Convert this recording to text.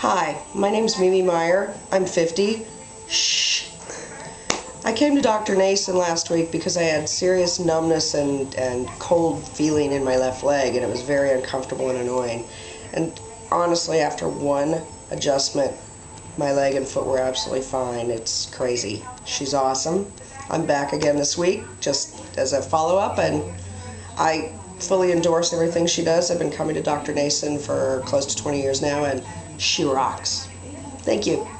Hi, my name's Mimi Meyer. I'm 50. Shh. I came to Dr. Nason last week because I had serious numbness and, and cold feeling in my left leg, and it was very uncomfortable and annoying. And honestly, after one adjustment, my leg and foot were absolutely fine. It's crazy. She's awesome. I'm back again this week just as a follow up, and I fully endorse everything she does. I've been coming to Dr. Nason for close to 20 years now, and she rocks. Thank you.